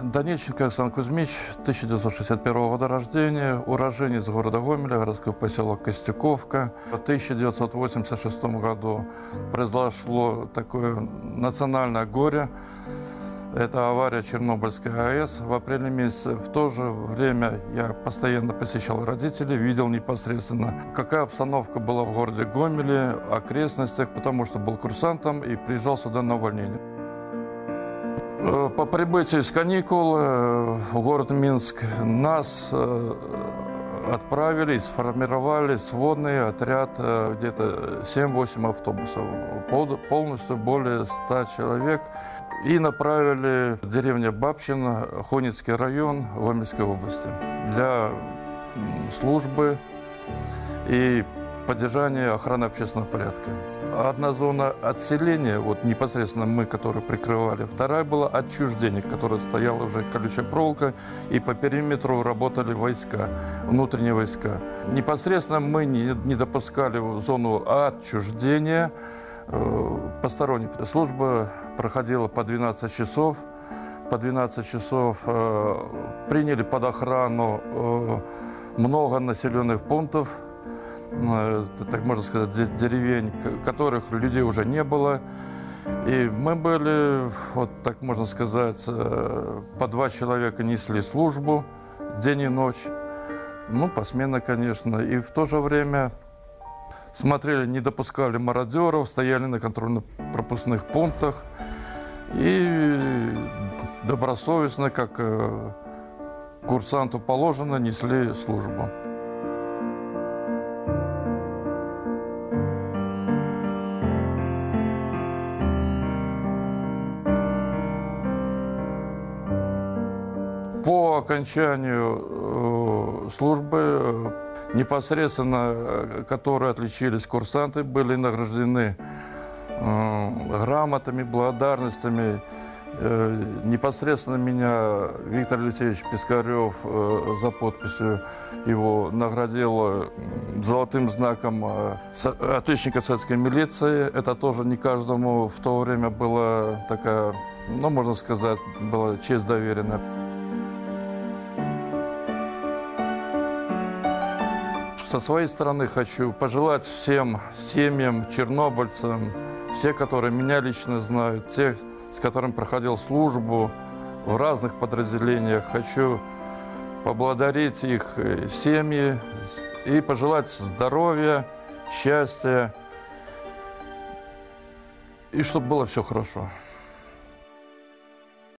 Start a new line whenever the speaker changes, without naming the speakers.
Данильченко Александр Кузьмич, 1961 года рождения, уроженец города Гомеля, городской поселок Костюковка. В 1986 году произошло такое национальное горе. Это авария Чернобыльской АЭС в апреле месяце. В то же время я постоянно посещал родителей, видел непосредственно, какая обстановка была в городе Гомеле, окрестностях, потому что был курсантом и приезжал сюда на увольнение. Э, по прибытии с каникул э, в город Минск нас э, отправили, сформировали сводный отряд, где-то 7-8 автобусов, полностью более 100 человек. И направили в деревню Бабщина, Хоницкий район Гомельской области для службы и поддержания охраны общественного порядка. Одна зона отселения, вот непосредственно мы, которые прикрывали. Вторая была отчуждение, которая стояла уже колючая проволока, и по периметру работали войска, внутренние войска. Непосредственно мы не, не допускали зону отчуждения э, посторонних. Служба проходила по 12 часов. По 12 часов э, приняли под охрану э, много населенных пунктов, так можно сказать, деревень, которых людей уже не было. И мы были, вот так можно сказать, э, по два человека несли службу день и ночь. Ну, посменно, конечно. И в то же время смотрели, не допускали мародеров, стояли на контрольно-пропускных пунктах и добросовестно, как э, курсанту положено, несли службу. По окончанию э, службы э, непосредственно, которые отличились курсанты, были награждены грамотами, благодарностями. Э, непосредственно меня Виктор Алексеевич Пискарев э, за подписью его наградил золотым знаком э, отличника советской милиции. Это тоже не каждому в то время была такая, ну, можно сказать, была честь доверена. Со своей стороны хочу пожелать всем семьям, чернобыльцам, все, которые меня лично знают, те, с которыми проходил службу в разных подразделениях. Хочу поблагодарить их э, семьи и пожелать здоровья, счастья и чтобы было все хорошо.